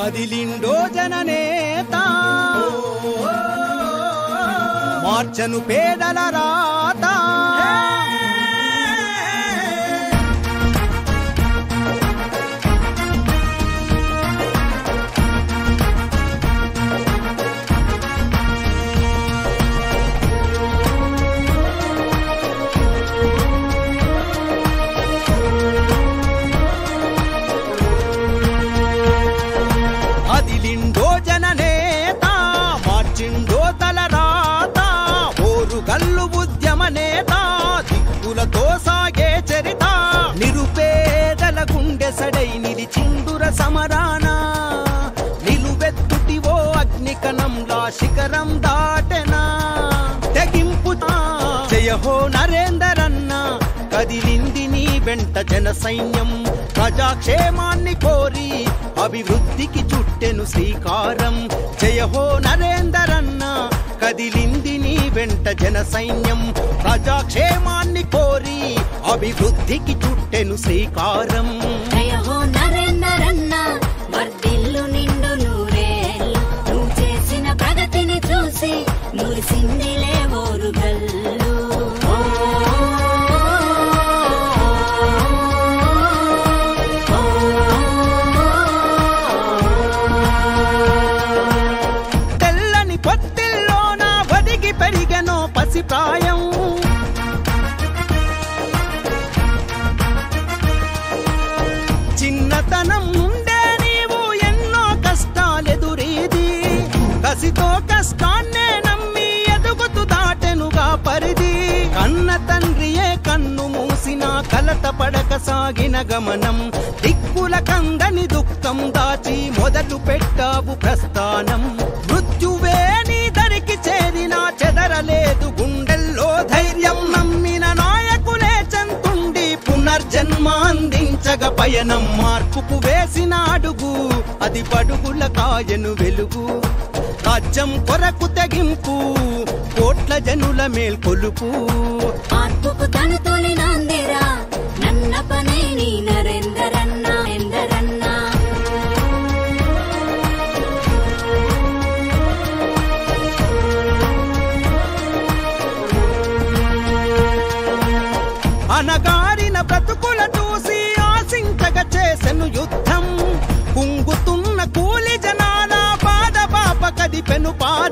కదిలిండో జననేత. మార్చను పేదల రా సమరాన? నిలువెత్తుటివో అగ్నికణంలా శిఖరం దాటెనా? తెగింపు జయహో నరేందరన్న కదిలింది నీ వెంట జన సైన్యం ప్రజాక్షేమాన్ని కోరి అభివృద్ధికి చుట్టెను శ్రీకారం. జయహో నరేందరన్న కదిలింది నీ వెంట జన సైన్యం ప్రజాక్షేమాన్ని కోరి అభివృద్ధికి చుట్టెను శ్రీకారం. పొత్తిల్లోన వదిగి పెరిగెనో పసిప్రాయం. చిన్నతనం నుండే నీవు ఎన్నో కష్టాలెదురీది. కసితో కష్టాన్నే నమ్మి ఎదుగుతూ దాటెనుగా పరిది. కన్న తండ్రియే కన్ను మూసిన కలత పడక సాగిన గమనం. దిక్కుల కందని దుఃఖం దాచి మొదలు పెట్టావు ప్రస్థానం. అందించగ పయనం మార్పుకు వేసిన అడుగు అది పడుగుల కాయను వెలుగు. రాజ్యం కొరకు తెగింపు కోట్ల జనుల మేల్కొలుపు మార్పుకు తను నరేందరన్న అనగారిన బ్రతుకు యుద్ధం. కుంగుతున్న కూలి జనాల పాద పాప కది పెను పాద